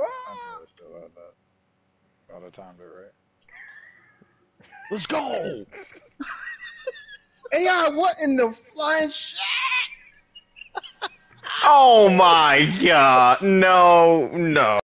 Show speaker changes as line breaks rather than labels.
I still had that. Got to timed it right.
Let's go.
AI, what in the flying shit?
Oh my god. No, no.